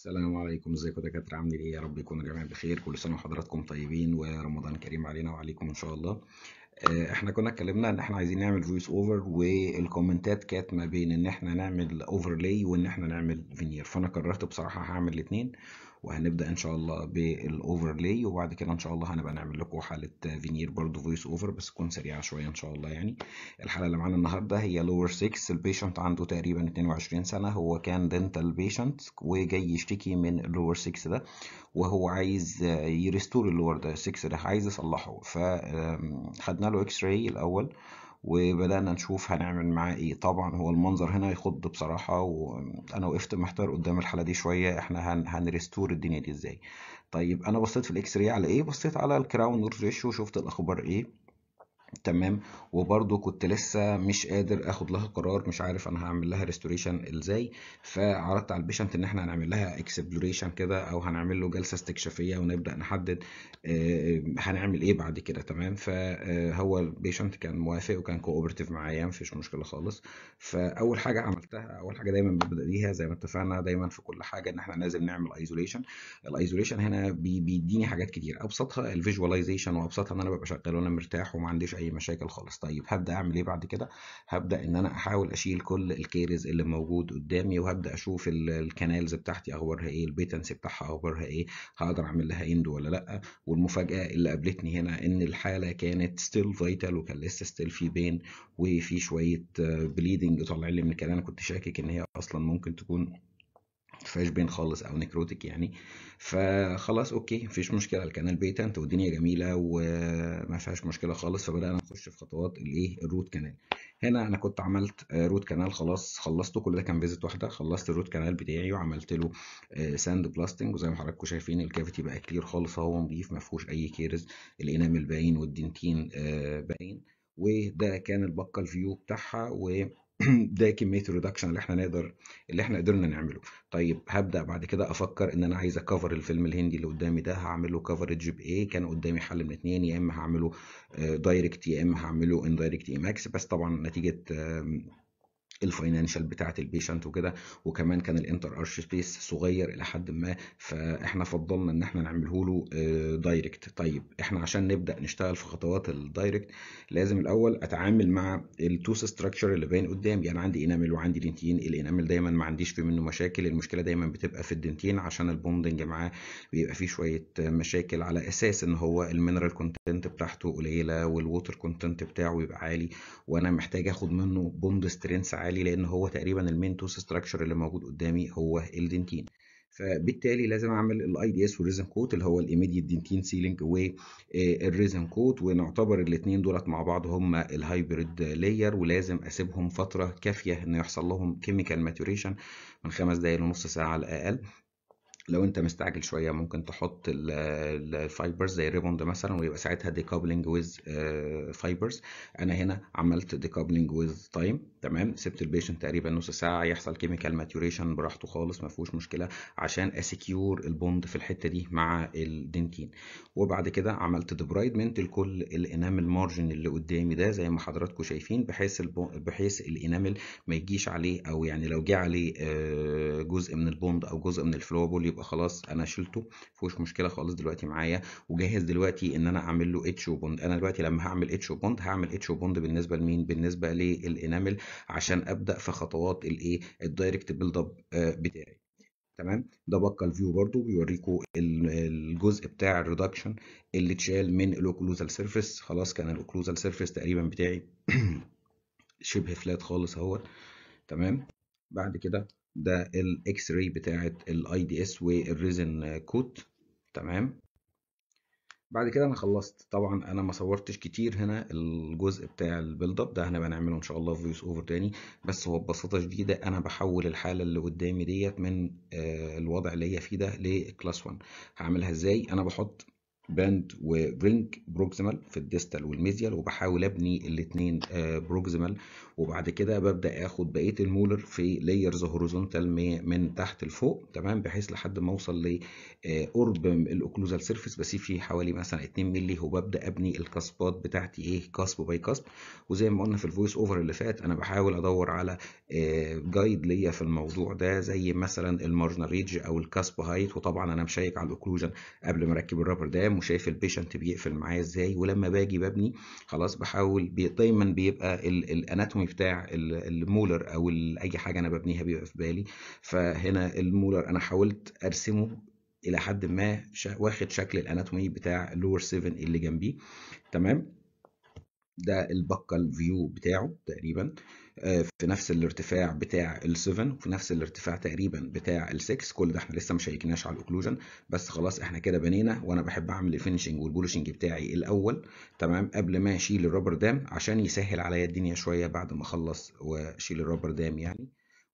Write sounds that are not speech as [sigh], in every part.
السلام عليكم. ازيكم يا دكاترة؟ عاملين إيه؟ يا رب يكونوا جميعا بخير. كل سنة وحضراتكم طيبين ورمضان كريم علينا وعليكم إن شاء الله. إحنا كنا اتكلمنا ان إحنا عايزين نعمل voice over والكومنتات كانت ما بين ان إحنا نعمل overlay وان إحنا نعمل فينير فانا قررت بصراحة هعمل الاثنين وهنبدأ إن شاء الله بال overlay وبعد كده إن شاء الله هنبقى نعمل لكم حالة فينير برضو voice over بس تكون سريعة شوية إن شاء الله يعني. الحالة اللي معانا النهاردة هي lower 6 ال patient عنده تقريبا 22 سنة هو كان dental patient وجاي يشتكي من ال lower 6 ده وهو عايز ي restore ال lower ده 6 ده عايز يصلحه. فخدنا له x-ray الأول وبدأنا نشوف هنعمل معاه إيه. طبعا هو المنظر هنا يخض بصراحة وأنا وقفت محتار قدام الحالة دي شوية إحنا هن هن restore الدنيا دي إزاي. طيب أنا بصيت في ال x-ray على إيه؟ بصيت على ال crown ratio شفت الأخبار إيه. تمام. وبرضه كنت لسه مش قادر آخد لها قرار مش عارف أنا هعمل لها restoration إزاي. فعرضت على ال patient إن إحنا هنعمل لها exploration كده أو هنعمل له جلسة استكشافية ونبدأ نحدد آه، هنعمل إيه بعد كده تمام. فهو ال patient كان موافق وكان cooperative معايا مفيش مشكلة خالص. فأول حاجة عملتها أول حاجة دايما ببدا بيها زي ما اتفقنا دايما في كل حاجة إن إحنا لازم نعمل isolation ال isolation هنا بي- بيديني حاجات كتير. أبسطها ال visualization وأبسطها إن أنا ببقى شغال وأنا مرتاح وما عنديش أي مشاكل خالص. طيب هبدأ أعمل إيه بعد كده؟ هبدأ إن أنا أحاول أشيل كل ال caries اللي موجود قدامي وهبدأ أشوف ال- ال canals بتاعتي أخبارها إيه ال patency بتاعها أخبارها إيه هقدر أعمل لها endo ولا لأ؟ والمفاجأة اللي قابلتني هنا إن الحالة كانت still vital وكان لسه still في pain وفي شوية bleeding طالع لي من الكلام. أنا كنت شاكك إن هي أصلا ممكن تكون مفيهاش pain خالص أو necrotic يعني. فخلاص okay مفيش مشكلة. ال canal patent والدنيا جميلة وما فيهاش مشكلة خالص. فبدأنا نخش في خطوات الإيه؟ ال root canal هنا أنا كنت عملت آه، root canal خلاص خلصته. كل ده كان visit واحدة. خلصت ال root canal بتاعي وعملت له آه، sandblasting. وزي ما حضراتكم شايفين ال cavity بقى clear خالص. اهو نضيف ما فيهوش أي caries. ال enamel باين وال dentin آه، باين. وده كان البقى ال view بتاعها. و [clears throat] ده كمية ال reduction اللي إحنا نقدر اللي إحنا قدرنا نعمله. طيب هبدأ بعد كده أفكر إن أنا عايز ا cover الفيلم الهندي اللي قدامي ده هعمل له coverage بايه كان قدامي حل من اتنين يا إما هعمله direct يا إما هعمله indirect Emax بس طبعا نتيجة ال financial بتاعت ال patient وكده وكمان كان ال inter arch space صغير إلى حد ما فإحنا فضلنا إن إحنا نعمله له direct طيب إحنا عشان نبدأ نشتغل في خطوات ال direct لازم الأول أتعامل مع ال tooth structure اللي باين قدامي. أنا عندي enamel وعندي dentin ال enamel دايما ما عنديش فيه منه مشاكل المشكلة دايما بتبقى في ال dentin عشان ال bonding معاه بيبقى فيه شوية مشاكل على أساس إن هو ال mineral content بتاعته قليلة وال water content بتاعه يبقى عالي وأنا محتاج آخد منه bond strength عالي. لأن هو تقريبا ال main tooth structure اللي موجود قدامي هو ال dentin. فبالتالي لازم أعمل ال IDS وال resin coat اللي هو ال immediate dentin sealing وال resin coat ونعتبر الاثنين دولت مع بعض هم ال hybrid layer ولازم أسيبهم فترة كافية ان يحصل لهم chemical maturation من خمس دقايق لنص ساعة على الأقل. لو انت مستعجل شوية ممكن تحط ال fibers زي ال Ribbond مثلا ويبقى ساعتها decoupling with fibers أنا هنا عملت decoupling with time تمام سبت ال patient تقريبا نص ساعة يحصل chemical maturation براحته خالص ما فيهوش مشكلة عشان أ secure ال bond في الحتة دي مع ال dentin وبعد كده عملت debridement لكل ال enamel margin اللي قدامي ده زي ما حضراتكم شايفين بحيث. بحيث ال enamel ما يجيش عليه أو يعني لو جه عليه آه، جزء من ال bond أو جزء من ال flowable يبقى خلاص أنا شلته مفيهوش مشكلة خالص دلوقتي معايا. وجاهز دلوقتي إن أنا أعمل له etch و bond أنا دلوقتي لما هعمل etch و bond هعمل etch و bond بالنسبة لمين؟ بالنسبة لل enamel عشان أبدأ في خطوات الايه ال direct build up بتاعي. تمام؟ ده بقى ال view برضو بيوريكم ال- الجزء بتاع ال reduction اللي اتشال من ال occlusal surface خلاص كان ال occlusal surface تقريبا بتاعي [clears throat] شبه flat خالص اهو تمام؟ بعد كده ده ال X-ray بتاعت ال IDS وال resin coat تمام؟ بعد كده أنا خلصت. طبعا أنا ما صورتش كتير هنا الجزء بتاع ال build up ده هنبقى نعمله إن شاء الله في voice over تاني. بس هو ببساطة شديدة أنا بحول الحالة اللي قدامي ديت من آه، الوضع اللي هي فيه ده ل class 1 هعملها إزاي؟ أنا بحط band و ring proximal في ال distal وال mesial وبحاول أبني الاثنين proximal وبعد كده ببدأ آخد بقية ال molar في layers horizontal من تحت لفوق تمام؟ بحيث لحد ما أوصل لقرب ال occlusal surface بسيب فيه حوالي مثلا 2 مللي وببدأ أبني ال cusp ات بتاعتي إيه cusp by cusp وزي ما قلنا في ال voice over اللي فات أنا بحاول أدور على guide ليا في الموضوع ده زي مثلا ال marginal ridge أو ال cusp height وطبعا أنا مشيك على ال occlusion قبل ما أركب ال rubber dam وشايف ال patient بيقفل معايا إزاي ولما باجي ببني خلاص بحاول دايما بيبقى ال anatomy بتاع ال molar أو أي حاجة أنا ببنيها بيبقى في بالي. فهنا ال molar أنا حاولت أرسمه إلى حد ما واخد شكل ال anatomy بتاع ال lower 7 اللي جنبيه. تمام؟ ده ال buccal view بتاعه تقريبا في نفس الارتفاع بتاع ال7 وفي نفس الارتفاع تقريبا بتاع ال6 كل ده إحنا لسه ما شيكناش على ال occlusion بس خلاص إحنا كده بنينا وأنا بحب اعمل ال finishing وال polishing بتاعي الأول تمام قبل ما اشيل ال rubber dam عشان يسهل عليا الدنيا شوية بعد ما اخلص واشيل ال rubber dam يعني.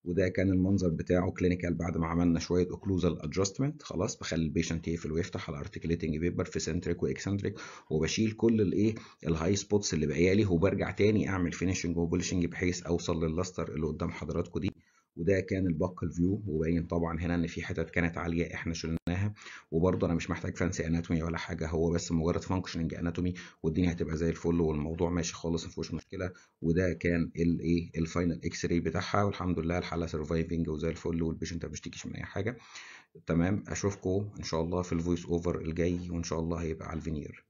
وده كان المنظر بتاعه clinical بعد ما عملنا شوية occlusal adjustment خلاص بخلي ال patient يقفل ويفتح على articulating paper في centric و eccentric وبشيل كل الايه ال high spots اللي باقيه لي وبرجع تاني أعمل finishing و polishing بحيث أوصل لل luster اللي قدام حضراتكم دي. وده كان ال buccal view وباين طبعا هنا إن في حتت كانت عالية إحنا شلناها. وبرضه أنا مش محتاج fancy anatomy ولا حاجة هو بس مجرد functioning anatomy والدنيا هتبقى زي الفل والموضوع ماشي خالص ما فيهوش مشكلة. وده كان الايه ال final X-ray بتاعها والحمد لله الحالة surviving وزي الفل وال patient ما بيشتكيش من أي حاجة. تمام أشوفكم إن شاء الله في ال voice over الجاي وإن شاء الله هيبقى على الفينير